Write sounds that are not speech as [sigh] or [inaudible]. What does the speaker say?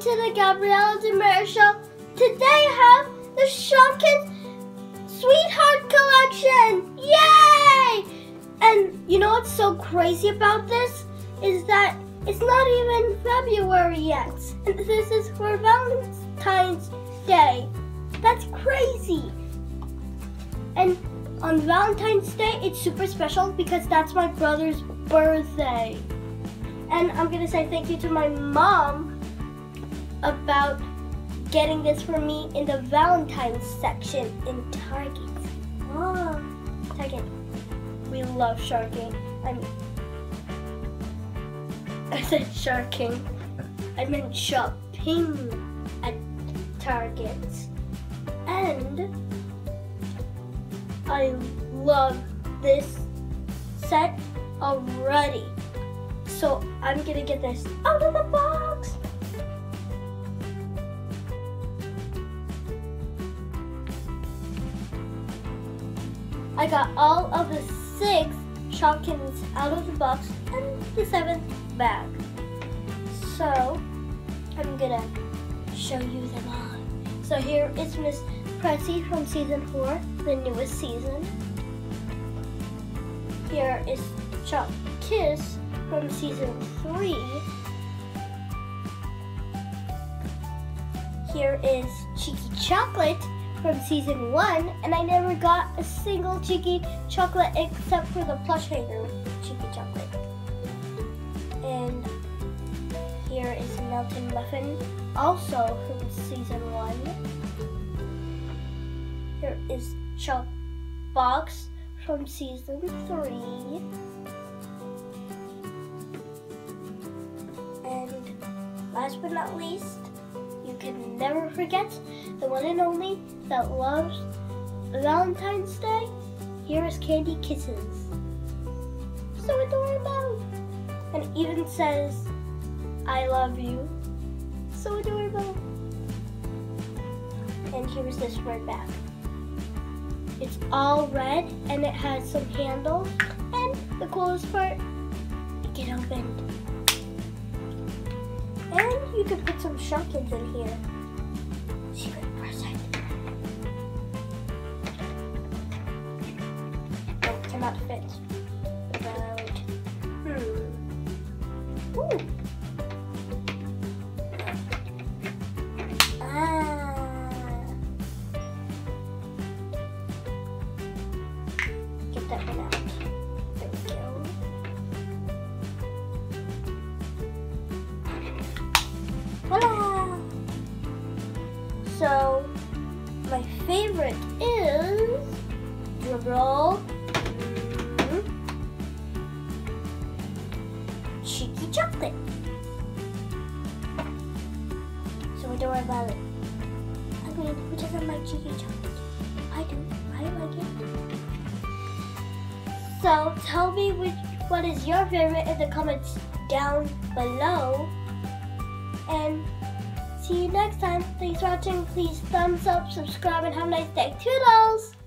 to the Gabriella Damaris Show. Today I have the Shopkins Sweetheart Collection! Yay! And you know what's so crazy about this? Is that it's not even February yet. And this is for Valentine's Day. That's crazy. And on Valentine's Day, it's super special because that's my brother's birthday. And I'm gonna say thank you to my mom about getting this for me in the Valentine's section in Target. Oh, Target. We love sharking. I mean, [laughs] I said sharking. I meant shopping at Target. And I love this set already. So I'm gonna get this out of the box. I got all of the six Shopkins out of the box and the seventh bag. So I'm gonna show you them all. So here is Miss Pressy from season four, the newest season. Here is Choc Kiss from season three. Here is Cheeky Chocolate from season one, and I never got a single Cheeky Chocolate except for the plush hanger Cheeky Chocolate. And here is Meltin Muffin, also from season one. Here is Chop Box from season three. And last but not least, can never forget the one and only that loves Valentine's Day. Here is Candy Kisses. So adorable. And even says, I love you. So adorable. And here's this red bag. It's all red and it has some handles. And the coolest part, it can open. And you can put some Shopkins in here. Secret present. Oh, cannot fit. Without. Hmm. Ooh. Ah. Get that one out. Voila! So, my favorite is drumroll. mm, Cheeky chocolate. So what do I about it? I mean, who doesn't like cheeky chocolate? I do. I like it. So tell me which what is your favorite in the comments down below. And see you next time. Thanks for watching. Please thumbs up, subscribe, and have a nice day. Toodles!